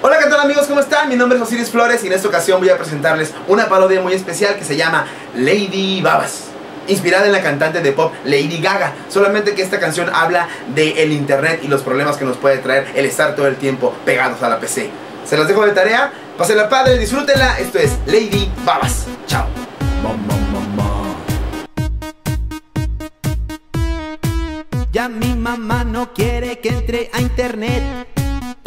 Hola, ¿qué tal amigos? ¿Cómo están? Mi nombre es Osiris Flores y en esta ocasión voy a presentarles una parodia muy especial que se llama Lady Babas inspirada en la cantante de pop Lady Gaga, solamente que esta canción habla de el internet y los problemas que nos puede traer el estar todo el tiempo pegados a la PC. Se las dejo de tarea, pásenla padre, disfrútenla, esto es Lady Babas. Chao. Ya mi mamá no quiere que entre a internet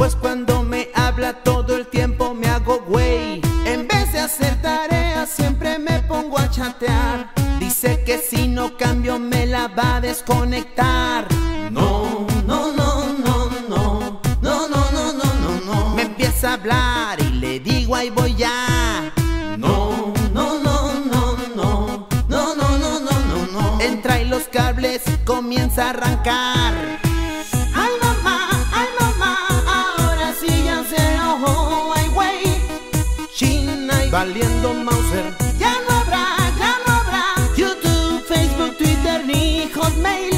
Pues cuando me habla todo el tiempo me hago güey En vez de hacer tareas siempre me pongo a chatear Dice que si no cambio me la va a desconectar No, no, no, no, no No, no, no, no, no, no Me empieza a hablar y le digo ahí voy ya No, no, no, no, no No, no, no, no, no, no Entra y los cables comienza a arrancar valiendo Mauser. Ya no habrá, ya no habrá YouTube, Facebook, Twitter ni Hotmail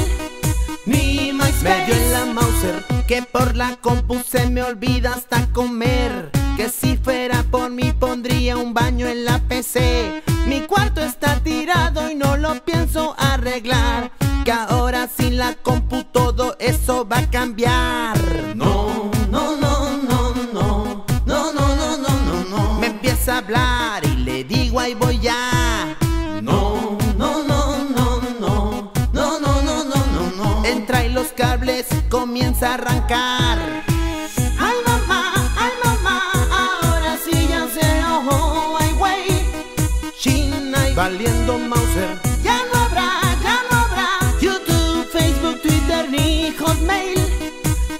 Ni MySpace Me dio en la Mauser Que por la compu se me olvida hasta comer. Que si fuera por mí pondría un baño en la PC Mi cuarto está tirado y no lo pienso arreglar. Que ahora sin la compu todo eso va a cambiar empieza a hablar y le digo ahí voy ya No, no, no, no, no No, no, no, no, no, no. Entra y los cables comienza a arrancar. Ay mamá, ay mamá Ahora sí ya se enojó, ay güey. China y valiendo Mauser. Ya no habrá, ya no habrá YouTube, Facebook, Twitter ni Hotmail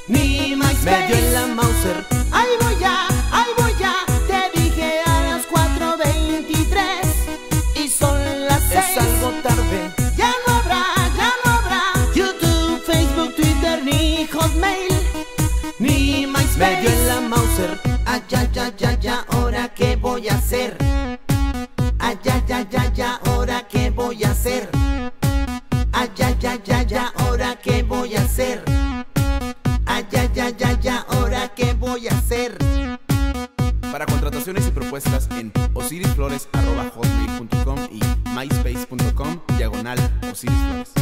Ni MySpace Me dio en la Mauser Me dio en la Mauser Ay, ya, ya, ya, ahora qué voy a hacer Ay, ya, ya, ya, ahora qué voy a hacer Ay, ya, ya, ya, ahora qué voy a hacer Ay, ya, ya, ya, ahora qué voy a hacer Para contrataciones y propuestas en osirisflores.com y myspace.com diagonal Osiris Flores.